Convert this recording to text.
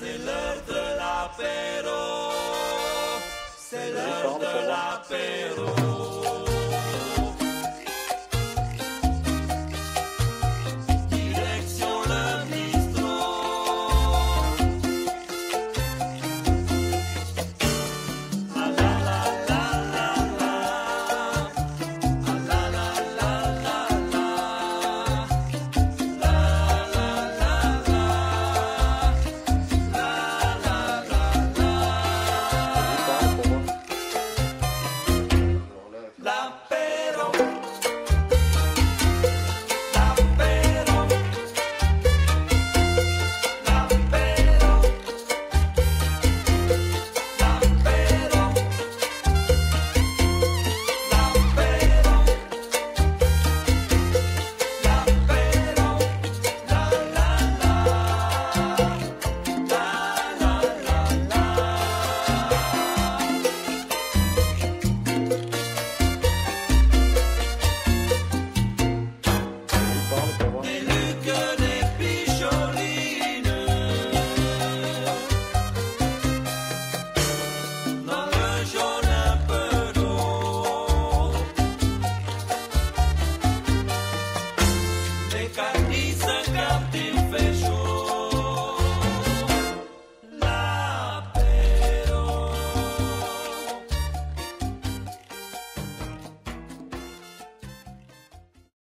C'est l'heure de l'apéro.